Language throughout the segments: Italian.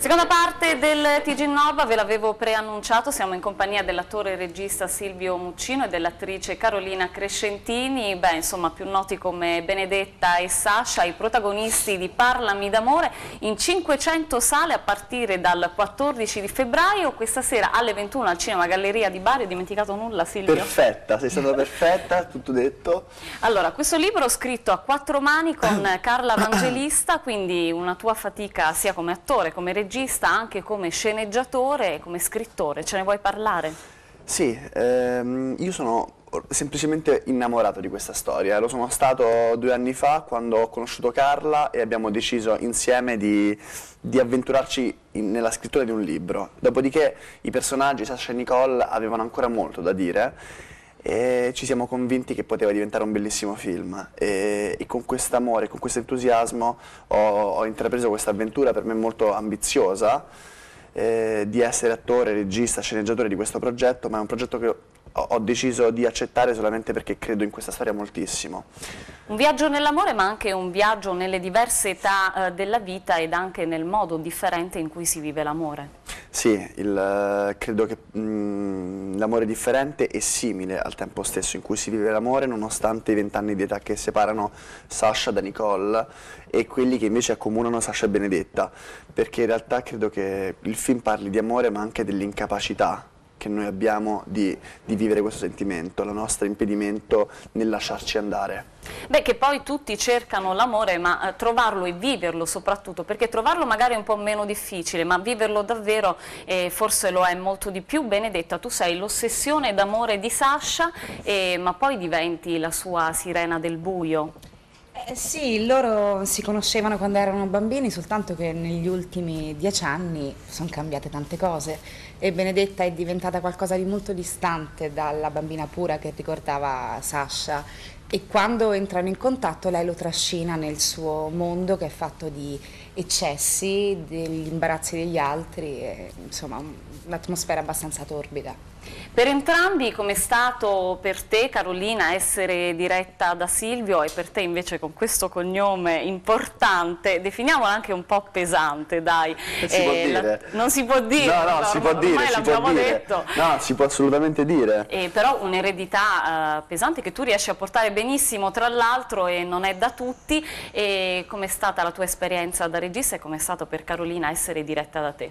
Seconda parte del TG Nova, ve l'avevo preannunciato, siamo in compagnia dell'attore e regista Silvio Muccino e dell'attrice Carolina Crescentini, beh insomma più noti come Benedetta e Sasha, i protagonisti di Parlami d'amore in 500 sale a partire dal 14 di febbraio, questa sera alle 21 al Cinema Galleria di Bari, ho dimenticato nulla Silvio? Perfetta, sei stata perfetta, tutto detto. Allora, questo libro scritto a quattro mani con Carla Vangelista, quindi una tua fatica sia come attore, come regista, regista, anche come sceneggiatore e come scrittore. Ce ne vuoi parlare? Sì, ehm, io sono semplicemente innamorato di questa storia. Lo sono stato due anni fa quando ho conosciuto Carla e abbiamo deciso insieme di, di avventurarci in, nella scrittura di un libro. Dopodiché i personaggi, Sasha e Nicole, avevano ancora molto da dire e ci siamo convinti che poteva diventare un bellissimo film e, e con questo amore, con questo entusiasmo ho, ho intrapreso questa avventura per me molto ambiziosa eh, di essere attore, regista, sceneggiatore di questo progetto, ma è un progetto che ho, ho deciso di accettare solamente perché credo in questa storia moltissimo. Un viaggio nell'amore ma anche un viaggio nelle diverse età eh, della vita ed anche nel modo differente in cui si vive l'amore. Sì, il, credo che l'amore differente è simile al tempo stesso in cui si vive l'amore nonostante i vent'anni di età che separano Sasha da Nicole e quelli che invece accomunano Sasha e Benedetta, perché in realtà credo che il film parli di amore ma anche dell'incapacità che noi abbiamo di, di vivere questo sentimento, il nostro impedimento nel lasciarci andare. Beh, che poi tutti cercano l'amore, ma eh, trovarlo e viverlo soprattutto, perché trovarlo magari è un po' meno difficile, ma viverlo davvero eh, forse lo è molto di più. Benedetta, tu sei l'ossessione d'amore di Sasha, eh, ma poi diventi la sua sirena del buio. Eh, sì, loro si conoscevano quando erano bambini, soltanto che negli ultimi dieci anni sono cambiate tante cose e Benedetta è diventata qualcosa di molto distante dalla bambina pura che ricordava Sasha e quando entrano in contatto lei lo trascina nel suo mondo che è fatto di eccessi, degli imbarazzi degli altri, e, insomma un'atmosfera abbastanza torbida. Per entrambi come è stato per te Carolina essere diretta da Silvio e per te invece con questo cognome importante, definiamolo anche un po' pesante dai. Non si eh, può dire. La, non si può dire. No, no, no si può dire, si può dire. Detto. No, si può assolutamente dire. Eh, però un'eredità uh, pesante che tu riesci a portare benissimo tra l'altro e non è da tutti. E com'è stata la tua esperienza da regista e com'è stato per Carolina essere diretta da te?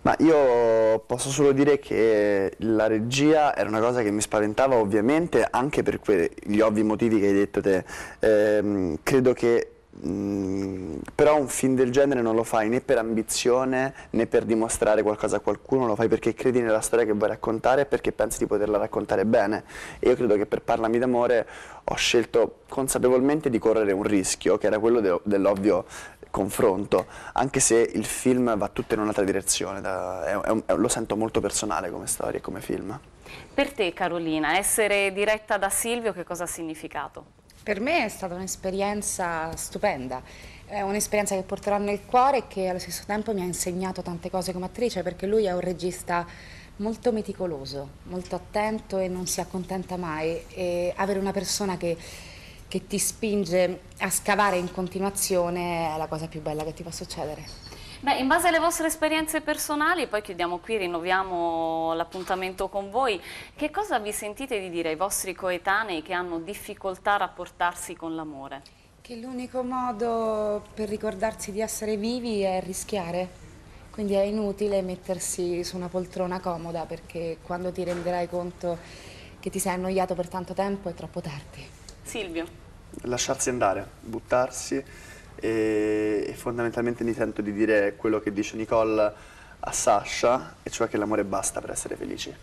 Ma io posso solo dire che la regia era una cosa che mi spaventava ovviamente anche per gli ovvi motivi che hai detto te. Eh, credo che Mm, però un film del genere non lo fai né per ambizione né per dimostrare qualcosa a qualcuno, lo fai perché credi nella storia che vuoi raccontare e perché pensi di poterla raccontare bene. E io credo che per Parlami d'amore ho scelto consapevolmente di correre un rischio, che era quello de dell'ovvio confronto, anche se il film va tutto in un'altra direzione, da, è, è un, lo sento molto personale come storia e come film. Per te Carolina, essere diretta da Silvio che cosa ha significato? Per me è stata un'esperienza stupenda, è un'esperienza che porterò nel cuore e che allo stesso tempo mi ha insegnato tante cose come attrice perché lui è un regista molto meticoloso, molto attento e non si accontenta mai e avere una persona che che ti spinge a scavare in continuazione è la cosa più bella che ti può succedere. Beh, in base alle vostre esperienze personali, poi chiudiamo qui, rinnoviamo l'appuntamento con voi, che cosa vi sentite di dire ai vostri coetanei che hanno difficoltà a rapportarsi con l'amore? Che l'unico modo per ricordarsi di essere vivi è rischiare, quindi è inutile mettersi su una poltrona comoda perché quando ti renderai conto che ti sei annoiato per tanto tempo è troppo tardi. Silvio. Lasciarsi andare, buttarsi e, fondamentalmente mi sento di dire quello che dice Nicole a Sasha, e cioè che l'amore basta per essere felici.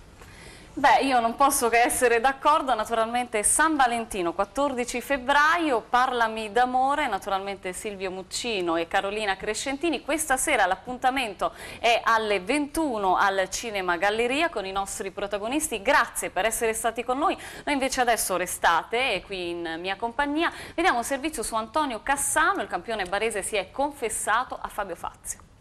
Beh, io non posso che essere d'accordo, naturalmente San Valentino, 14 febbraio, Parlami d'amore, naturalmente Silvio Muccino e Carolina Crescentini. Questa sera l'appuntamento è alle 21 al Cinema Galleria con i nostri protagonisti. Grazie per essere stati con noi. Noi invece adesso restate qui in mia compagnia. Vediamo un servizio su Antonio Cassano, il campione barese si è confessato a Fabio Fazio.